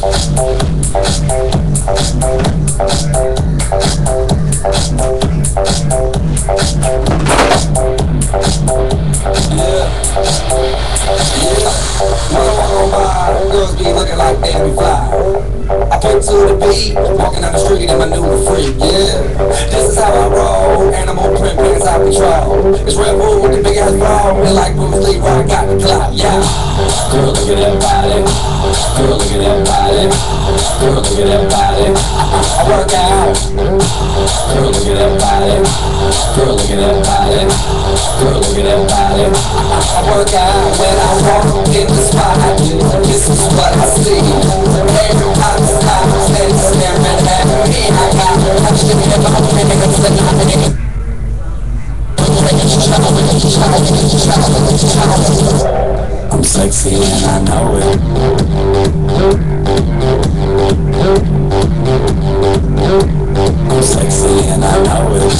Girls I to the beat, walking down the street in my new freak, yeah. This is how I roll, animal print pants out control. It's Red Bull, with the big ass bra, and like Bruce Lee, I got the clout, yeah. Girl, look at that body. Girl, look at that body. Girl, look at that body. I work out. Girl, look at that body. Girl, look at that body. Girl, look at that body. I work out when I walk in the spot. This is what I see. Everybody stops sexy and I know it. I'm sexy and I know it.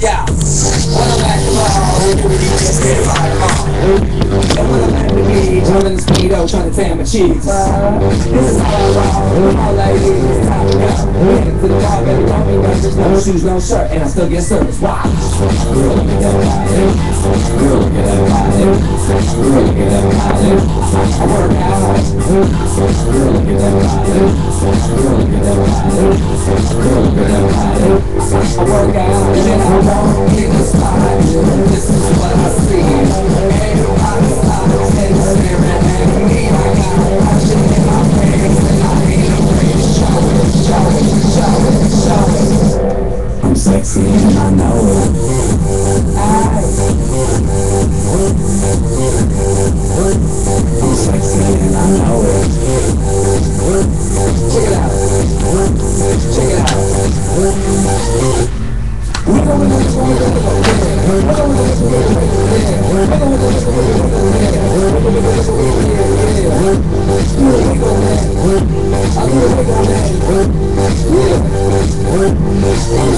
Yeah, when I'm at the everybody just get The speedo trying to tan my cheeks. This is how I roll. All ladies, top up. Headed to the bar, baby, don't be nervous. No shoes, no shirt, and I still get service. Wow. Girl, look at that body. Girl, look at that body. Girl, look at that body. I work out. Girl, look at that body. Girl, look at that body. Girl, look at that body. I work out and I walk in the spot. This is what I'm I know and I know. Check it out. Check it out.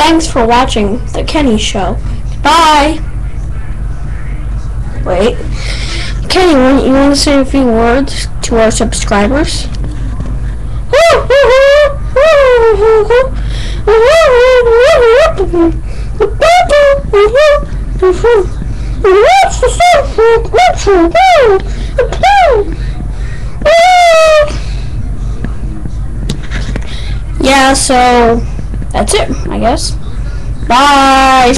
Thanks for watching The Kenny Show. Bye! Wait. Kenny, you want to say a few words to our subscribers? Yeah, so that's it, I guess. Bye.